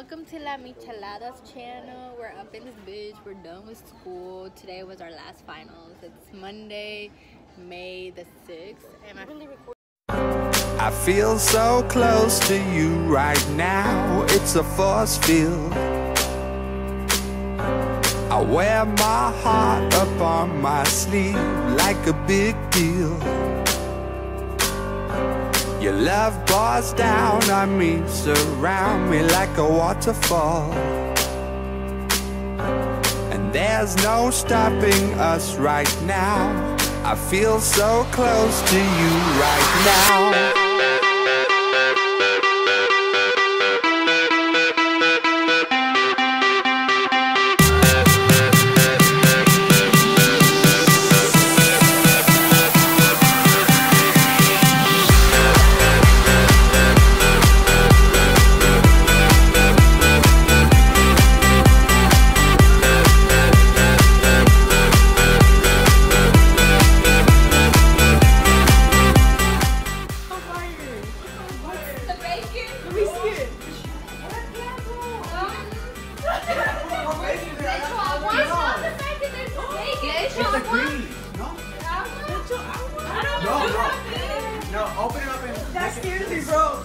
Welcome to La Micheladas channel. We're up in this bitch. We're done with school. Today was our last finals. It's Monday, May the 6th. And I I feel so close to you right now. It's a force field. I wear my heart up on my sleeve like a big deal. Your love pours down on me, surround me like a waterfall. And there's no stopping us right now. I feel so close to you right now. No, open it up and. That scares me, bro.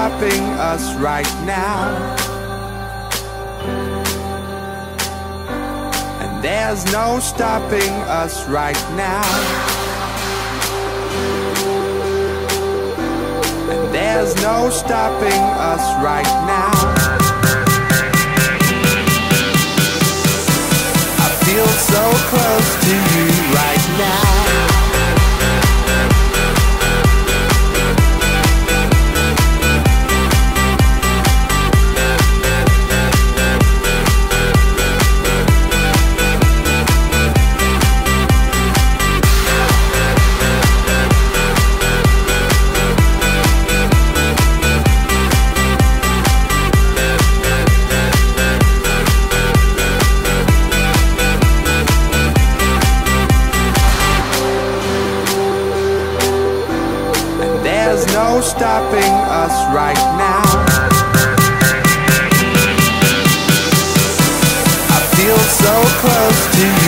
Stopping us right now. And there's no stopping us right now. And there's no stopping us right now. There's no stopping us right now. I feel so close to you.